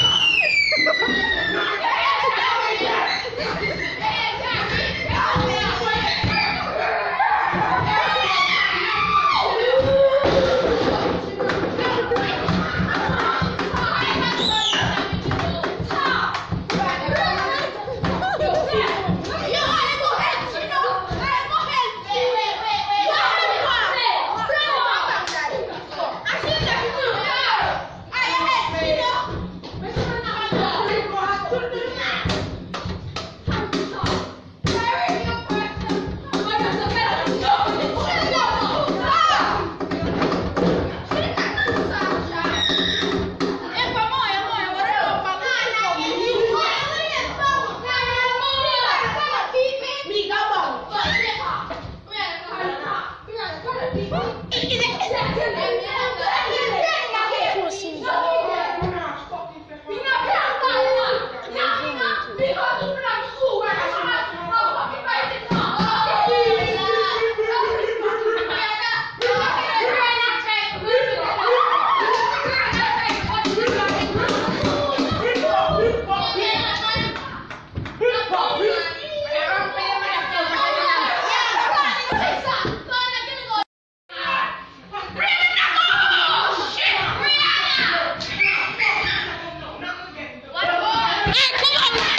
Thank. Come on.